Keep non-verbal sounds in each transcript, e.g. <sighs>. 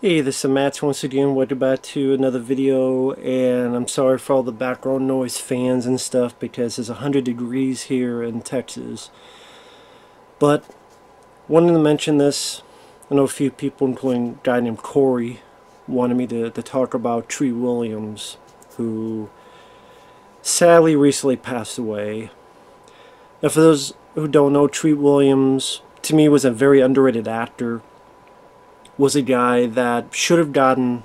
Hey, this is Matt once again. Welcome back to another video, and I'm sorry for all the background noise fans and stuff because it's 100 degrees here in Texas. But, wanted to mention this. I know a few people, including a guy named Corey, wanted me to, to talk about Treat Williams, who sadly recently passed away. Now, for those who don't know, Treat Williams, to me, was a very underrated actor was a guy that should have gotten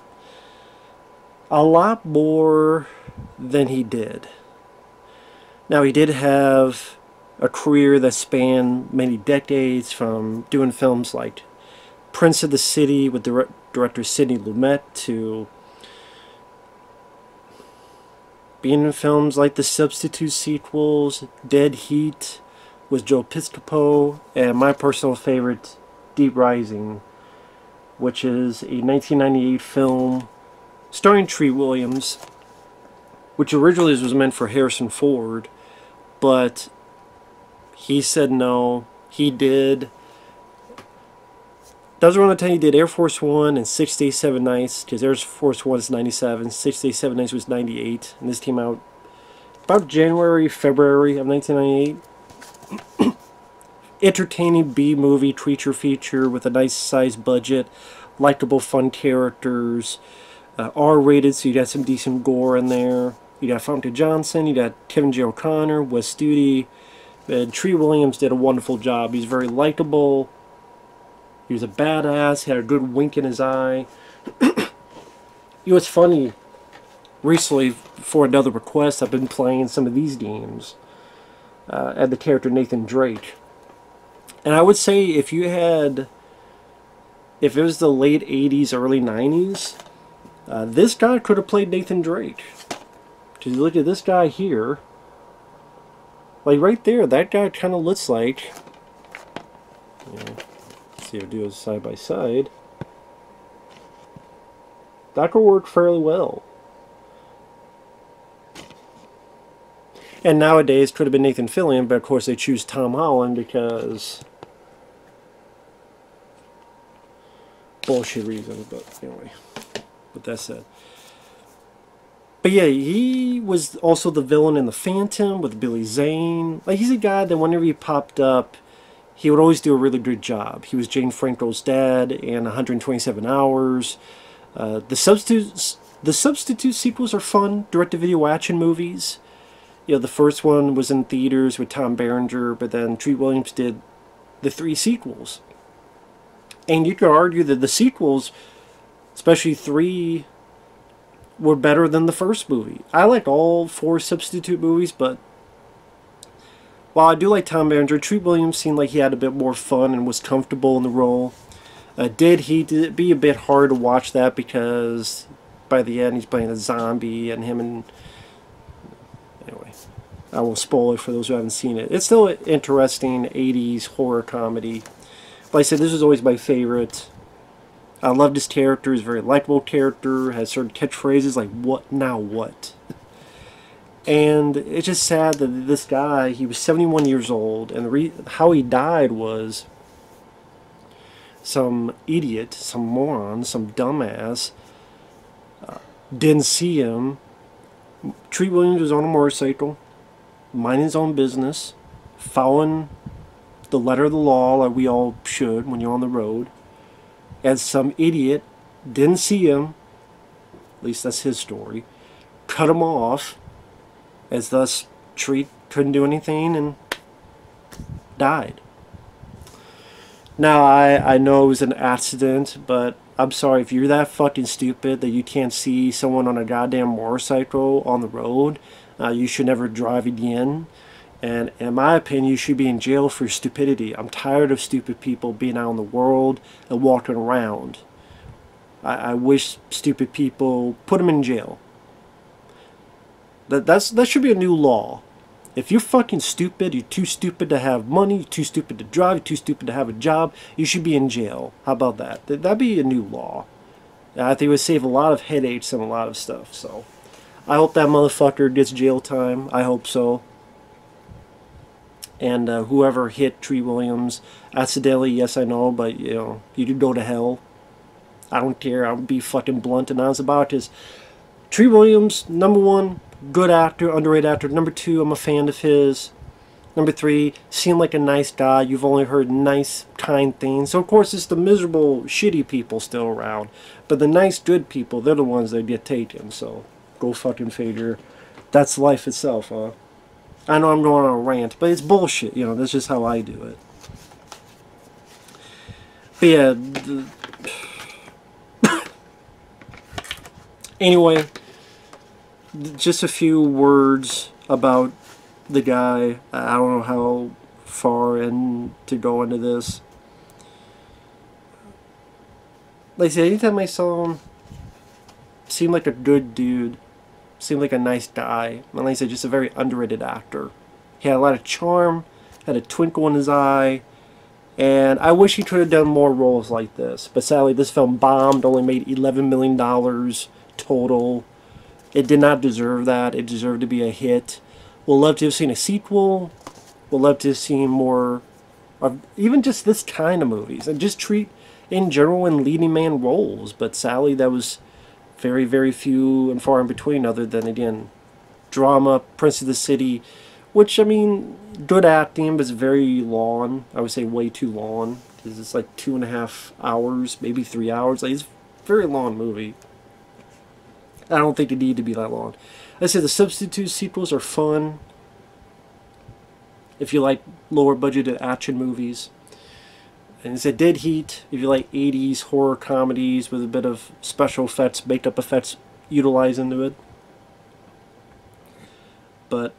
a lot more than he did. Now, he did have a career that spanned many decades from doing films like Prince of the City with director Sidney Lumet to being in films like The Substitute sequels, Dead Heat with Joe Piscopo, and my personal favorite, Deep Rising which is a 1998 film starring Treat Williams, which originally was meant for Harrison Ford, but he said no. He did. That was around the time he did Air Force One and Six Days, Seven Nights, because Air Force One is 97, Six Days, Seven Nights was 98, and this came out about January, February of 1998 entertaining B movie creature feature with a nice size budget, likable, fun characters, uh, R rated, so you got some decent gore in there. You got Famke Janssen, you got Kevin J. O'Connor, Wes Studi, and Treat Williams did a wonderful job. He's very likable. He was a badass. He had a good wink in his eye. <clears throat> it was funny. Recently, for another request, I've been playing some of these games. Uh, and the character Nathan Drake. And I would say if you had, if it was the late 80s, early 90s, uh, this guy could have played Nathan Drake. Because you look at this guy here, like right there, that guy kind of looks like, you know, see if I do it side by side, that could work fairly well. And nowadays could have been Nathan Fillion, but of course they choose Tom Holland because bullshit reasons, but anyway. But that said. But yeah, he was also the villain in The Phantom with Billy Zane. Like, he's a guy that whenever he popped up, he would always do a really good job. He was James Franco's dad in 127 Hours. Uh, the substitute the substitute sequels are fun direct-to-video action movies. You know, the first one was in theaters with Tom Berenger, but then Treat Williams did the three sequels. And you could argue that the sequels, especially three, were better than the first movie. I like all four substitute movies, but while I do like Tom Berenger, Treat Williams seemed like he had a bit more fun and was comfortable in the role. Uh, did he did it be a bit hard to watch that because by the end he's playing a zombie and him and anyway I won't spoil it for those who haven't seen it. It's still an interesting 80s horror comedy. Like I said, this is always my favorite. I loved his character. He's a very likable character. Has certain catchphrases like "What now? What?" <laughs> And it's just sad that this guy, he was 71 years old, and the how he died was some idiot, some moron, some dumbass uh, didn't see him. Treat Williams was on a motorcycle, minding his own business, following the letter of the law like we all should when you're on the road. As some idiot didn't see him, at least that's his story, cut him off, as thus Treat couldn't do anything and died. Now, I, I know it was an accident, but I'm sorry, if you're that fucking stupid that you can't see someone on a goddamn motorcycle on the road, uh, you should never drive again. And in my opinion, you should be in jail for stupidity. I'm tired of stupid people being out in the world and walking around. I, I wish stupid people put them in jail. That that's that should be a new law. If you're fucking stupid, you're too stupid to have money, you're too stupid to drive, you're too stupid to have a job, you should be in jail. How about that? That'd be a new law. I think it would save a lot of headaches and a lot of stuff. So, I hope that motherfucker gets jail time. I hope so and uh, whoever hit Treat Williams accidentally, yes I know, but you know, you could go to hell. I don't care. I'll be fucking blunt and honest about this. Treat Williams, number one, good actor, underrated actor. Number two, I'm a fan of his. Number three, seemed like a nice guy. You've only heard nice, kind things. So, of course, it's the miserable, shitty people still around. But the nice, good people, they're the ones that get taken. So, go fucking figure. That's life itself, huh? I know I'm going on a rant, but it's bullshit. You know, that's just how I do it. But yeah. <coughs> Anyway, just a few words about the guy. I don't know how far in to go into this. Like I said, anytime I saw him, seemed like a good dude. Seemed like a nice guy. And like I said, just a very underrated actor. He had a lot of charm, had a twinkle in his eye, and I wish he could have done more roles like this. But sadly, this film bombed, only made $11 million total. It did not deserve that. It deserved to be a hit. We'll love to have seen a sequel. We'll love to have seen more of even just this kind of movies. And just treat, in general, in leading man roles. But sadly, that was very, very few and far in between, other than, again, drama, Prince of the City, which, I mean, good acting, but it's very long. I would say way too long. Because it's like two and a half hours, maybe three hours. Like, it's a very long movie. I don't think they need to be that long. I say the substitute sequels are fun. If you like lower budgeted action movies. And it's a dead heat if you like 80s horror comedies with a bit of special effects, makeup effects utilized into it. But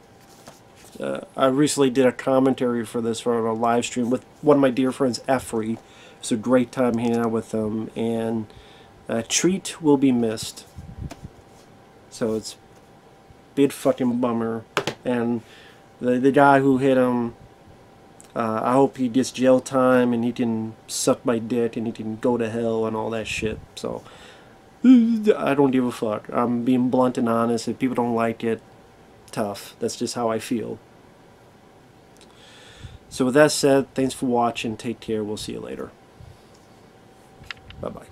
uh, I recently did a commentary for this for a live stream with one of my dear friends, Efrey. It's a great time hanging out with them, and a treat will be missed. So it's a big fucking bummer. And the the guy who hit him, uh, I hope he gets jail time and he can suck my dick and he can go to hell and all that shit. So <sighs> I don't give a fuck. I'm being blunt and honest. If people don't like it, tough. That's just how I feel. So with that said, thanks for watching. Take care. We'll see you later. Bye-bye.